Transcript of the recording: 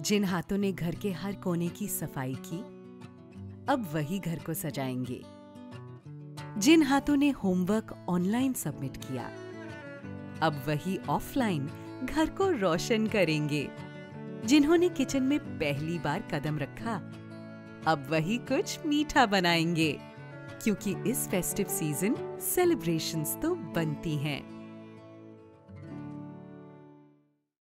जिन हाथों ने घर के हर कोने की सफ़ाई की, अब वही घर को सजाएँगे। जिन हाथों ने होमवर्क ऑनलाइन सबमिट किया, अब वही ऑफलाइन घर को रोशन करेंगे। जिन्होंने किचन में पहली बार कदम रखा, अब वही कुछ मीठा बनाएँगे, क्योंकि इस फेस्टिव सीज़न सेलिब्रेशंस तो बनती हैं।